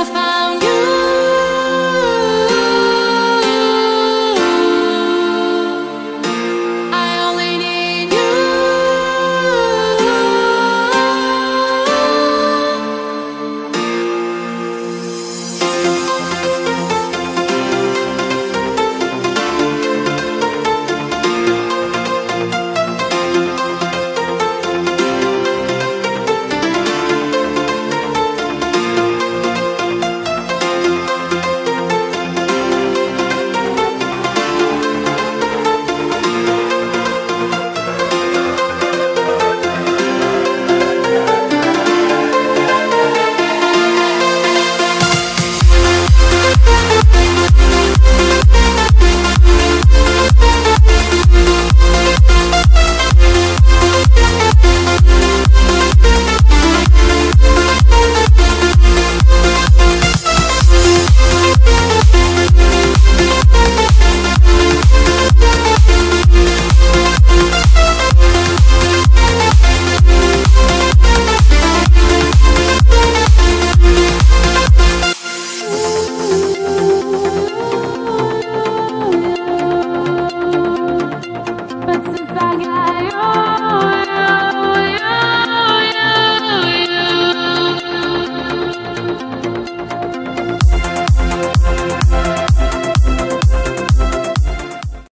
I found you